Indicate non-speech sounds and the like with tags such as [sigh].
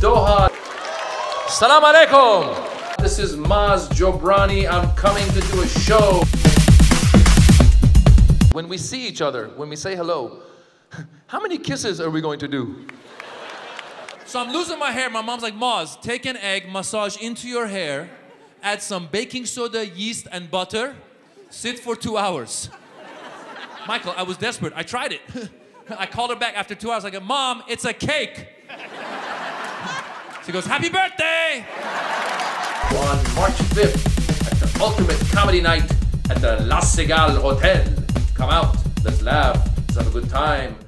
Doha. Salam alaikum. This is Maz Jobrani. I'm coming to do a show. When we see each other, when we say hello, [laughs] how many kisses are we going to do? So I'm losing my hair. My mom's like, Maz, take an egg, massage into your hair, add some baking soda, yeast, and butter, sit for two hours. Michael, I was desperate. I tried it. [laughs] I called her back after two hours. I go, Mom, it's a cake. She goes, Happy birthday! On March 5th at the Ultimate Comedy Night at the La Cigale Hotel. Come out, let's laugh, let's have a good time.